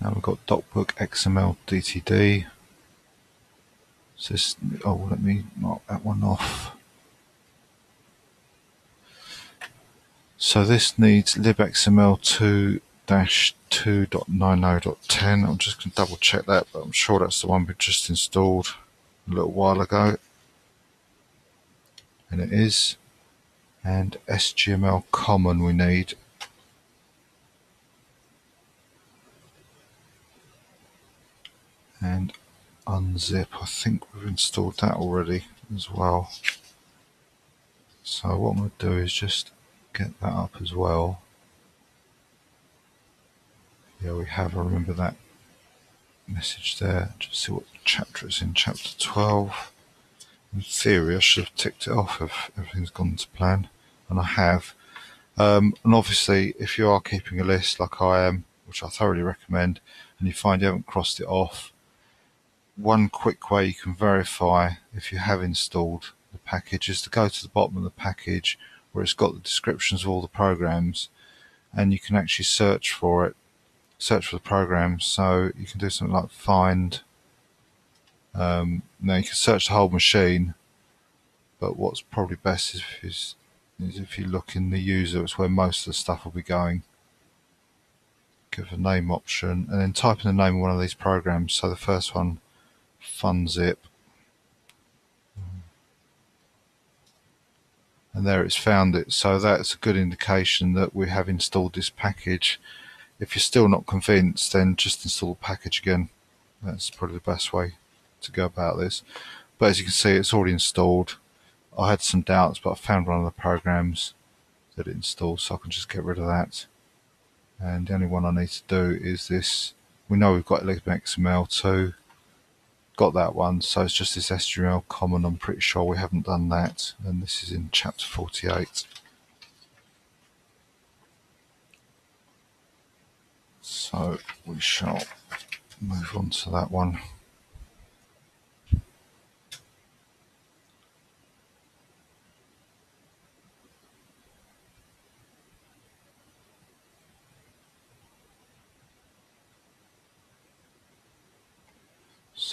Now we've got DocBook XML DTD. So this, oh, let me mark that one off. So this needs libxml2 2.90.10. I'm just going to double check that, but I'm sure that's the one we just installed a little while ago. And it is. And SGML common we need. And unzip, I think we've installed that already as well. So what I'm going to do is just get that up as well. Yeah, we have. I remember that message there. Just see what chapter it's in. Chapter 12. In theory, I should have ticked it off if everything's gone to plan, and I have. Um, and obviously, if you are keeping a list like I am, which I thoroughly recommend, and you find you haven't crossed it off, one quick way you can verify if you have installed the package is to go to the bottom of the package where it's got the descriptions of all the programs and you can actually search for it search for the program. So you can do something like find. Um, now you can search the whole machine, but what's probably best is, is, is if you look in the user, it's where most of the stuff will be going. Give a name option and then type in the name of one of these programs. So the first one, FunZip. And there it's found it. So that's a good indication that we have installed this package if you're still not convinced, then just install the package again. That's probably the best way to go about this. But as you can see, it's already installed. I had some doubts, but I found one of the programs that it installs, so I can just get rid of that. And the only one I need to do is this. We know we've got XML2, got that one, so it's just this SGML common. I'm pretty sure we haven't done that, and this is in chapter 48. So we shall move on to that one.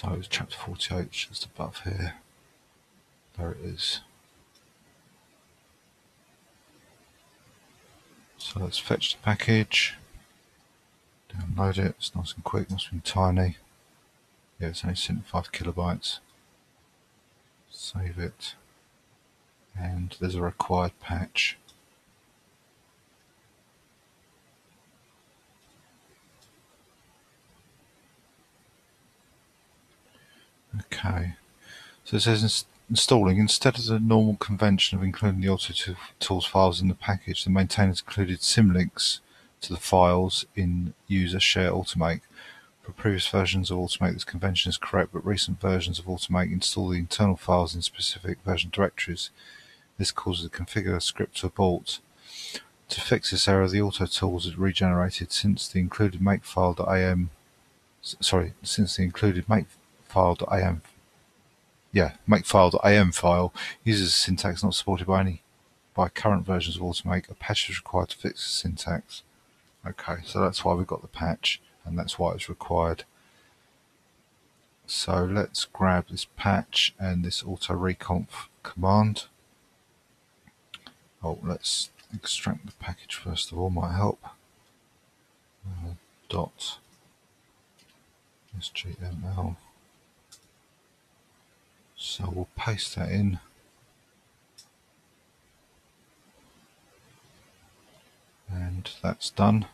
So it's chapter 48, just above here. There it is. So let's fetch the package. Download it, it's nice and quick, must be tiny. Yeah, it's only 75 kilobytes. Save it. And there's a required patch. Okay, so it says installing, instead of the normal convention of including the Auto Tools files in the package, the maintainers included symlinks to the files in user share automake. For previous versions of Automake, this convention is correct, but recent versions of Automake install the internal files in specific version directories. This causes the configure script to abort. To fix this error, the auto tools is regenerated since the included makefile.am sorry, since the included makefile.am yeah, makefile.am file uses syntax not supported by any by current versions of Automake, a patch is required to fix the syntax. Okay, so that's why we've got the patch and that's why it's required. So let's grab this patch and this auto reconf command. Oh, let's extract the package first of all, might help. Uh, dot SGML. So we'll paste that in. and that's done.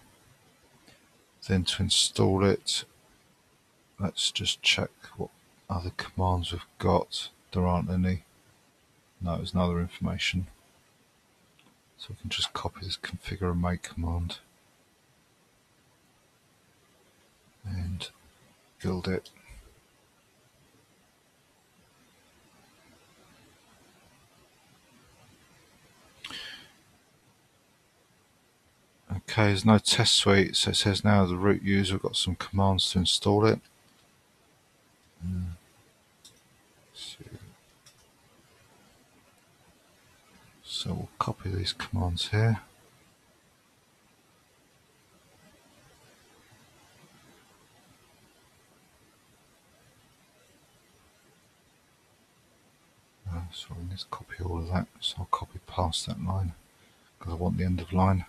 Then to install it let's just check what other commands we've got. There aren't any. No there's no other information. So we can just copy this configure and make command. And build it Okay, there's no test suite, so it says now the root user got some commands to install it. Hmm. So we'll copy these commands here. Oh, so we need to copy all of that, so I'll copy past that line because I want the end of line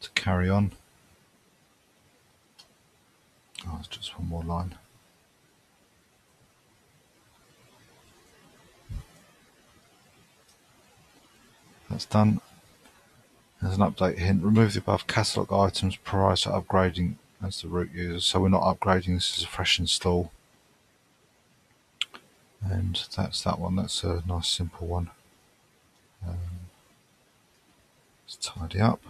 to carry on. Oh, it's just one more line. That's done. There's an update hint. Remove the above catalog items prior to upgrading as the root user. So we're not upgrading, this is a fresh install. And that's that one. That's a nice simple one. Um, let's tidy up.